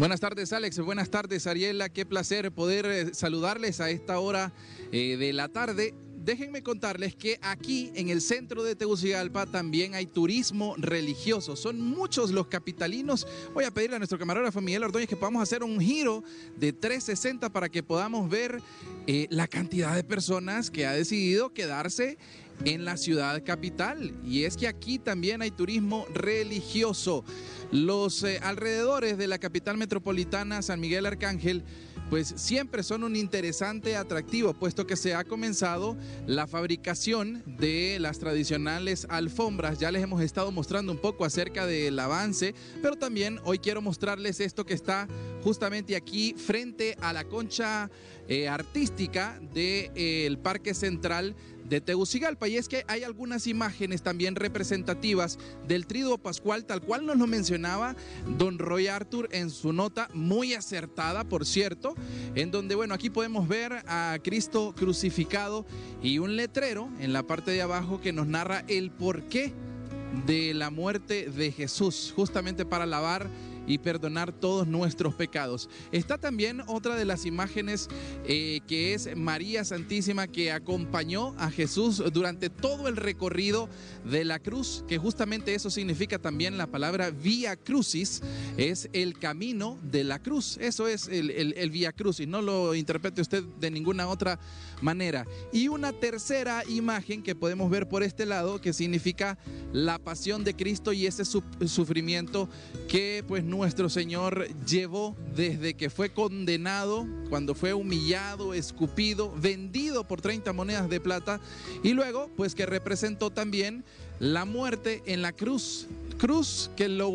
Buenas tardes Alex, buenas tardes Ariela, qué placer poder eh, saludarles a esta hora eh, de la tarde. Déjenme contarles que aquí en el centro de Tegucigalpa también hay turismo religioso. Son muchos los capitalinos. Voy a pedirle a nuestro camarógrafo Miguel Ordóñez que podamos hacer un giro de 360 para que podamos ver eh, la cantidad de personas que ha decidido quedarse en la ciudad capital. Y es que aquí también hay turismo religioso. Los eh, alrededores de la capital metropolitana, San Miguel Arcángel, pues siempre son un interesante atractivo, puesto que se ha comenzado la fabricación de las tradicionales alfombras. Ya les hemos estado mostrando un poco acerca del avance, pero también hoy quiero mostrarles esto que está justamente aquí frente a la concha eh, artística del eh, Parque Central de Tegucigalpa. Y es que hay algunas imágenes también representativas del triduo pascual, tal cual nos lo mencionaba don Roy Arthur en su nota, muy acertada, por cierto, en donde, bueno, aquí podemos ver a Cristo crucificado y un letrero en la parte de abajo que nos narra el porqué de la muerte de Jesús, justamente para lavar y perdonar todos nuestros pecados. Está también otra de las imágenes eh, que es María Santísima que acompañó a Jesús durante todo el recorrido de la cruz, que justamente eso significa también la palabra vía crucis, es el camino de la cruz. Eso es el, el, vía crucis, no lo interprete usted de ninguna otra manera. Y una tercera imagen que podemos ver por este lado, que significa la pasión de Cristo y ese sufrimiento que pues nuestro Señor llevó desde que fue condenado, cuando fue humillado, escupido, vendido por 30 monedas de plata y luego pues que representó también la muerte en la cruz, cruz que lo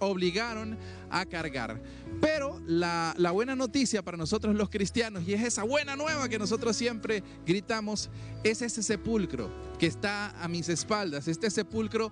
obligaron a cargar. Pero la, buena noticia para nosotros los cristianos, y es esa buena nueva que nosotros siempre gritamos, es ese sepulcro que está a mis espaldas, este sepulcro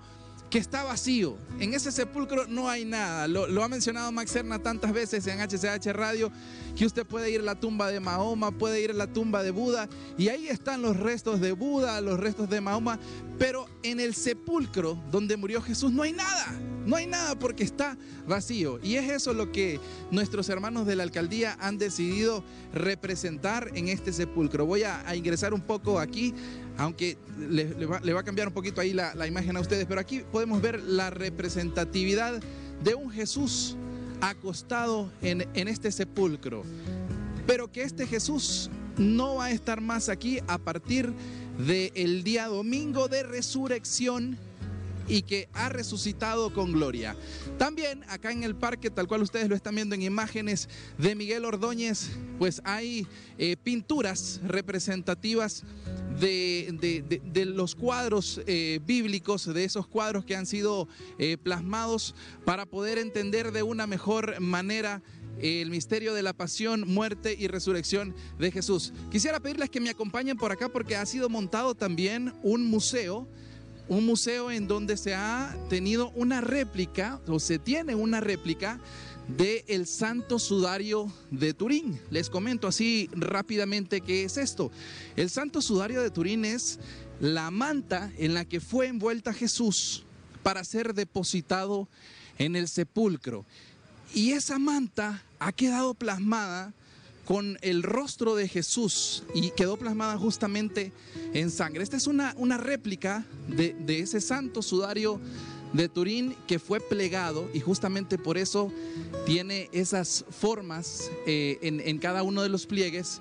que está vacío. En ese sepulcro no hay nada. Lo, ha mencionado Max Serna tantas veces en HCH Radio, que usted puede ir a la tumba de Mahoma, puede ir a la tumba de Buda, y ahí están los restos de Buda, los restos de Mahoma, pero en el sepulcro donde murió Jesús no hay nada. No hay nada porque está vacío. Y es eso lo que nuestros hermanos de la alcaldía han decidido representar en este sepulcro. Voy a, ingresar un poco aquí aunque le, va, a cambiar un poquito ahí la, imagen a ustedes, pero aquí podemos ver la representatividad de un Jesús acostado en, este sepulcro. Pero que este Jesús no va a estar más aquí a partir del día domingo de resurrección y que ha resucitado con gloria. También acá en el parque, tal cual ustedes lo están viendo en imágenes de Miguel Ordóñez, pues hay eh, pinturas representativas de, los cuadros eh, bíblicos, de esos cuadros que han sido eh, plasmados para poder entender de una mejor manera el misterio de la pasión, muerte y resurrección de Jesús. Quisiera pedirles que me acompañen por acá porque ha sido montado también un museo un museo en donde se ha tenido una réplica, o se tiene una réplica de el Santo Sudario de Turín. Les comento así rápidamente qué es esto. El Santo Sudario de Turín es la manta en la que fue envuelta Jesús para ser depositado en el sepulcro. Y esa manta ha quedado plasmada con el rostro de Jesús y quedó plasmada justamente en sangre. Esta es una, una réplica de, ese santo sudario de Turín que fue plegado y justamente por eso tiene esas formas eh, en, en cada uno de los pliegues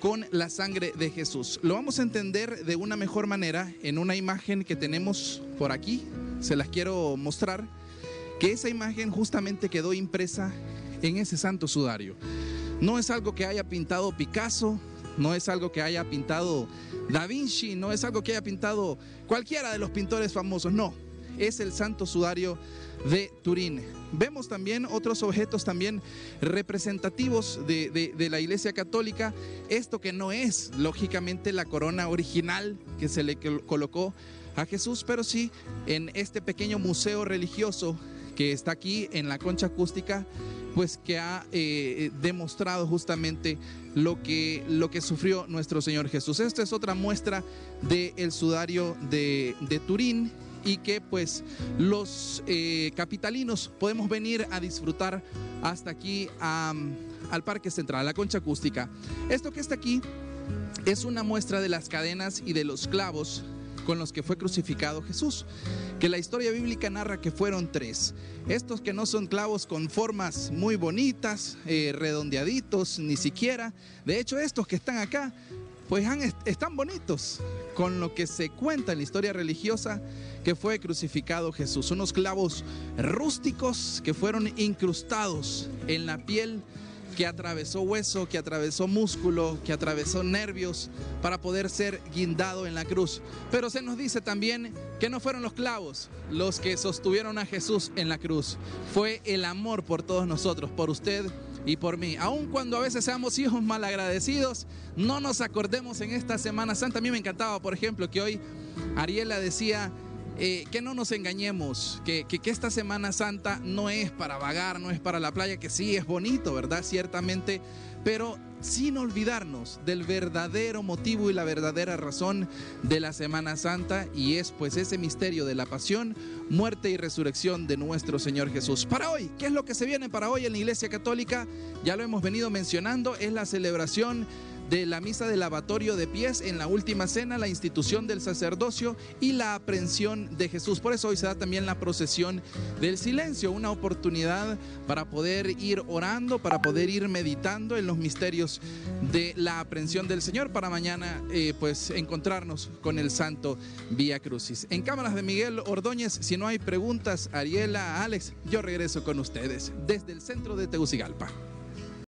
con la sangre de Jesús. Lo vamos a entender de una mejor manera en una imagen que tenemos por aquí, se las quiero mostrar, que esa imagen justamente quedó impresa en ese santo sudario. No es algo que haya pintado Picasso, no es algo que haya pintado Da Vinci, no es algo que haya pintado cualquiera de los pintores famosos, no, es el Santo Sudario de Turín. Vemos también otros objetos también representativos de, de, la Iglesia Católica, esto que no es lógicamente la corona original que se le colocó a Jesús, pero sí en este pequeño museo religioso que está aquí en la concha acústica pues que ha eh, demostrado justamente lo que, lo que sufrió nuestro Señor Jesús. Esta es otra muestra del sudario de, de Turín y que pues los eh, capitalinos podemos venir a disfrutar hasta aquí al Parque Central, la concha acústica. Esto que está aquí es una muestra de las cadenas y de los clavos con los que fue crucificado Jesús, que la historia bíblica narra que fueron tres. Estos que no son clavos con formas muy bonitas, eh, redondeaditos, ni siquiera. De hecho, estos que están acá, pues están bonitos con lo que se cuenta en la historia religiosa que fue crucificado Jesús. Unos clavos rústicos que fueron incrustados en la piel que atravesó hueso, que atravesó músculo, que atravesó nervios para poder ser guindado en la cruz. Pero se nos dice también que no fueron los clavos los que sostuvieron a Jesús en la cruz. Fue el amor por todos nosotros, por usted y por mí. Aun cuando a veces seamos hijos malagradecidos, no nos acordemos en esta Semana Santa. A mí me encantaba, por ejemplo, que hoy Ariela decía, eh, que no nos engañemos, que, que, esta Semana Santa no es para vagar, no es para la playa, que sí es bonito, ¿verdad? Ciertamente, pero sin olvidarnos del verdadero motivo y la verdadera razón de la Semana Santa y es pues ese misterio de la pasión, muerte y resurrección de nuestro Señor Jesús. Para hoy, ¿qué es lo que se viene para hoy en la Iglesia Católica? Ya lo hemos venido mencionando, es la celebración de la misa del lavatorio de pies en la última cena, la institución del sacerdocio y la aprehensión de Jesús. Por eso hoy se da también la procesión del silencio, una oportunidad para poder ir orando, para poder ir meditando en los misterios de la aprehensión del Señor, para mañana eh, pues encontrarnos con el santo Vía Crucis. En cámaras de Miguel Ordóñez, si no hay preguntas, Ariela, Alex, yo regreso con ustedes desde el centro de Tegucigalpa.